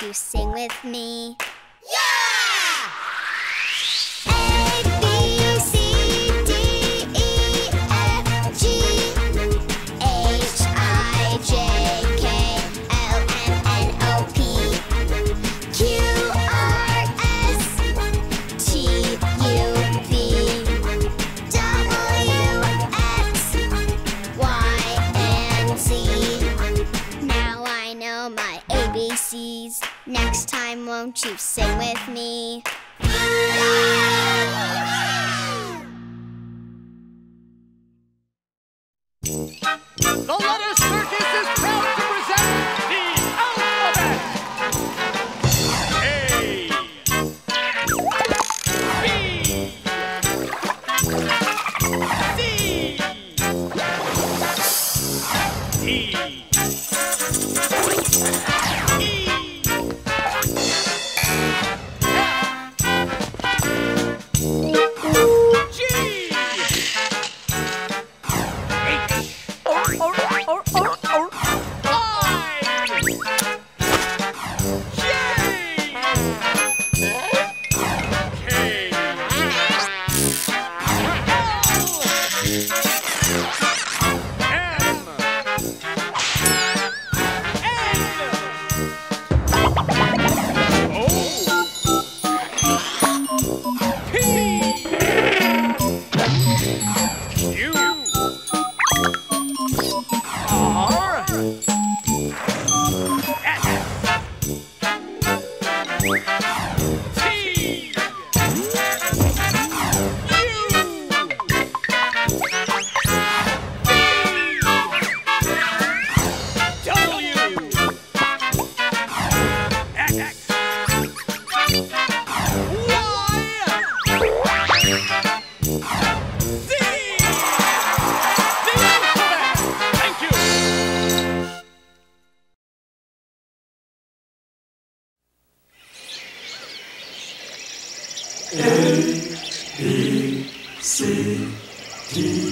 you sing with me? You sing A, B, C, D.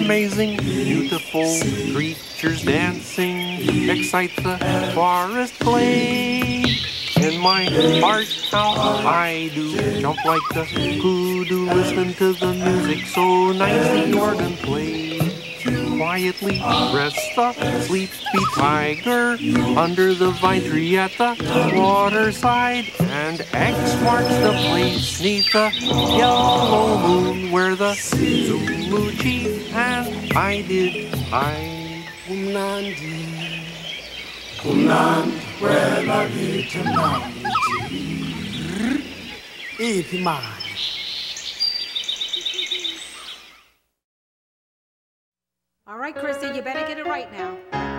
Amazing, beautiful creatures dancing excite the forest play. In my heart, how I do jump like the kudu, listen to the music so nice the organ plays. Quietly rests the sleepy tiger under the vine tree at the waterside, and X marks the place neath the yellow moon where the and I did hide. kumnandi kumnandi wela lithi mnandi iphi mali All right, Chrissy, you better get it right now.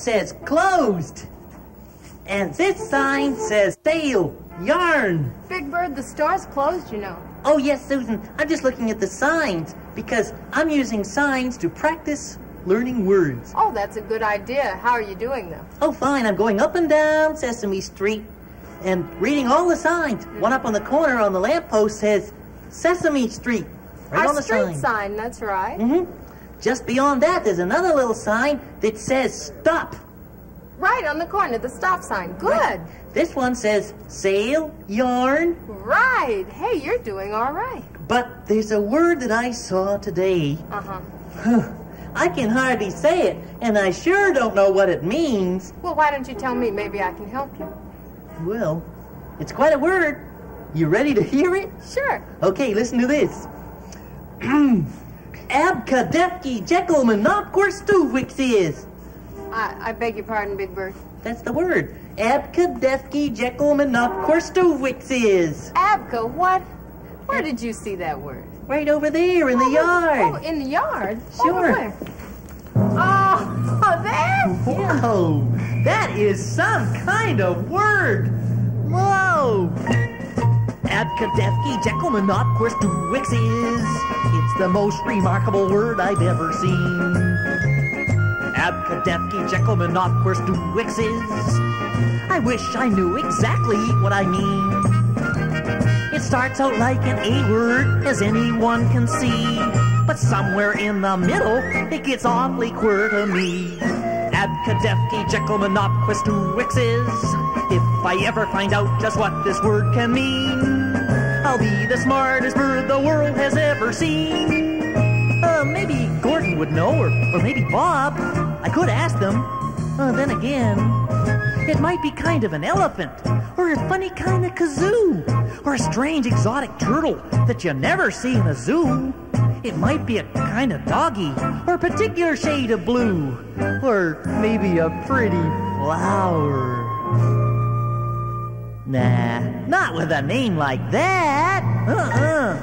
Says closed. And this sign says sale, yarn. Big Bird, the store's closed, you know. Oh, yes, Susan, I'm just looking at the signs because I'm using signs to practice learning words. Oh, that's a good idea. How are you doing, though? Oh, fine, I'm going up and down Sesame Street and reading all the signs. One up on the corner on the lamppost says Sesame Street. Right Our on the street sign. sign, that's right. Mm-hmm. Just beyond that, there's another little sign that says stop. Right on the corner, the stop sign. Good. This one says sail, yarn, Right. Hey, you're doing all right. but there's a word that I saw today. Uh-huh. I can hardly say it, and I sure don't know what it means. Well, why don't you tell me? Maybe I can help you. Well, it's quite a word. You ready to hear it? Sure. Okay, listen to this. Abkadefki Jekyllman Nopkorstuvix is. I, I beg your pardon, Big Bird. That's the word. Abkadefki Jekyllman Nopkorstuvix is. Abka, what? Where did you see that word? Right over there in the oh, oh, yard. Oh, in the yard? Sure. Over where? Oh, oh, there? Whoa, that is some kind of word. Whoa. Abkadefki Jekyllman Nopkorstuvix is. It's the most remarkable word I've ever seen. Abkadefki Jekyllman Nopkorstuvix is. I wish I knew exactly what I mean. It starts out like an A word, as anyone can see. But somewhere in the middle, it gets awfully queer to me. Abkadefki Jekyllman Nopkorstuvix is. If I ever find out just what this word can mean, I'll be the smartest bird the world has ever seen. Uh, maybe Gordon would know, or, or maybe Bob. I could ask them. Uh, then again, it might be kind of an elephant, or a funny kind of kazoo, or a strange exotic turtle that you never see in a zoo. It might be a kind of doggy, or a particular shade of blue, or maybe a pretty flower. Nah, not with a name like that. Uh-uh.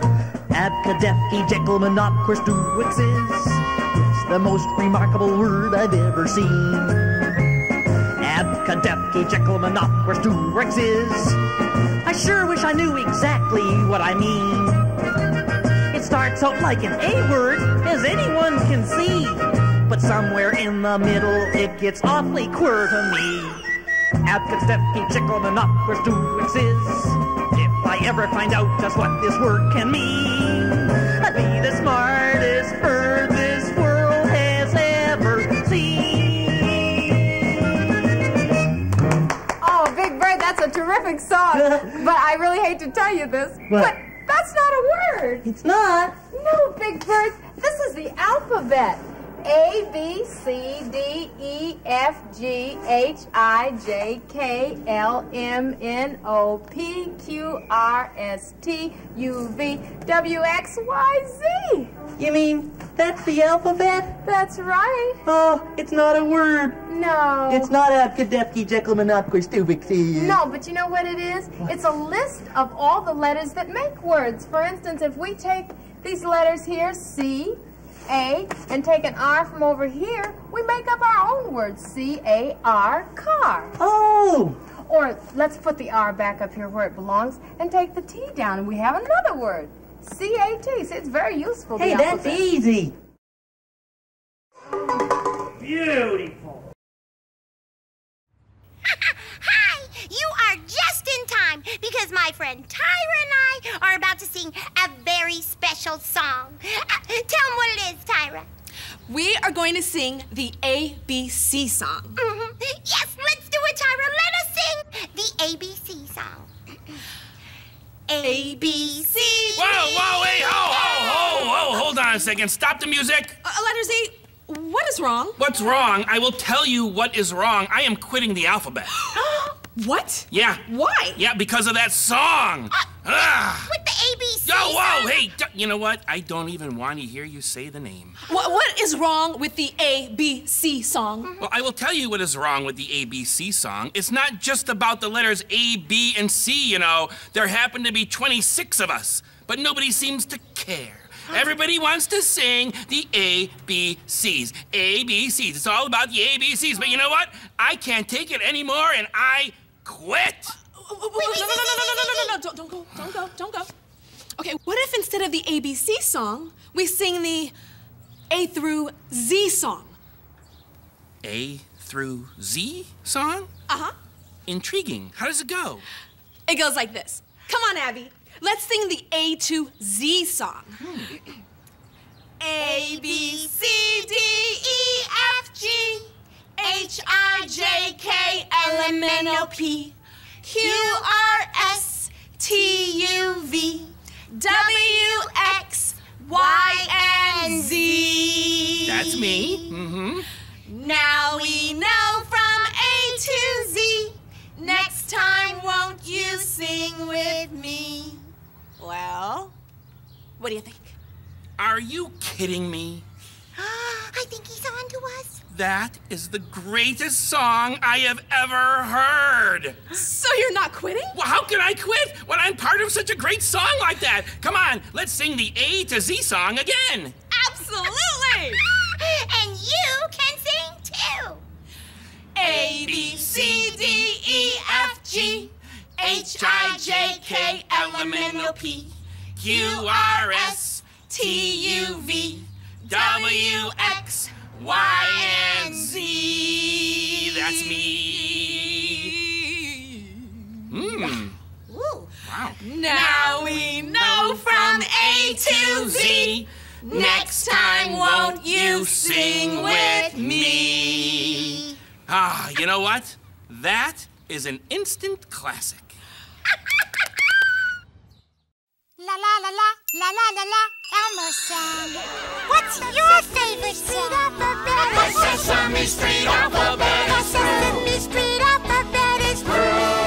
Abkadefki Jekyllman Nopkorstuvix is. It's the most remarkable word I've ever seen. Abkadefki Jekyllman Nopkorstuvix is. I sure wish I knew exactly what I mean. It starts out like an A word, as anyone can see. But somewhere in the middle, it gets awfully queer to me. Abkadefki Jekyllman Nopkorstuvix is. If I ever find out just what this word can mean, I'd be the smartest bird this world has ever seen. Oh, Big Bird, that's a terrific song. but I really hate to tell you this, What? but that's not a word. It's not. No, Big Bird, this is the alphabet. A, B, C, D, E, F, G, H, I, J, K, L, M, N, O, P, Q, R, S, T, U, V, W, X, Y, Z. You mean that's the alphabet? That's right. Oh, it's not a word. No. It's not Abkadefki Jekyllmanopquistubixes. No, but you know what it is? It's a list of all the letters that make words. For instance, if we take these letters here, C, A, and take an R from over here, we make up our own word, C-A-R, car. Oh! Or let's put the R back up here where it belongs and take the T down and we have another word, C-A-T. So it's very useful. Hey, that's alphabet. easy. Beautiful. Hi! You are just in time because my friend Tyra and I are about to sing a very special song. Uh, tell them what it is, Tyra. We are going to sing the ABC song. Mhm. Yes, let's do it, Tyra. Let us sing the ABC song. A B C. Whoa, whoa, wait, ho, ho, ho, ho, hold on a second. Stop the music. Uh, letter Z, what is wrong? What's wrong? I will tell you what is wrong. I am quitting the alphabet. what? Yeah. Why? Yeah, because of that song. Ah. With the ABC. Yo, whoa, hey, you know what? I don't even want to hear you say the name. What, what is wrong with the ABC song? Well, I will tell you what is wrong with the ABC song. It's not just about the letters A, B, and C, you know. There happen to be 26 of us, but nobody seems to care. Everybody wants to sing the A, B, C's. A, B, C's. It's all about the A, B, C's. But you know what? I can't take it anymore and I quit. No, no, no, no, no, no, no, no, no, don't, don't go, don't go, don't go. Okay, what if instead of the ABC song, we sing the A through Z song? A through Z song? Uh huh. Intriguing. How does it go? It goes like this. Come on, Abby. Let's sing the A to Z song. A B C D E F G H I J K L M N O P Q R S T U V W X Y and Z. That's me. Mm-hmm. Now we know from A to Z. Next time, won't you sing with me? Well, what do you think? Are you kidding me? I think he's on to us. That is the greatest song I have ever heard. So you're not quitting? Well, how can I quit when I'm part of such a great song like that? Come on, let's sing the A to Z song again. Absolutely! and you can sing too. A B C D E F G H I J K L M N O P Q R S T U V W X Y and Z. That's me. Mmm. Ooh. Wow. Now we know from A to Z. Next time, won't you sing with me? Ah, you know what? That is an instant classic. La la la la la la la la Elmo song. What's your favorite Street alphabet? The Sesame Street alphabet is through. The Sesame Street alphabet is through.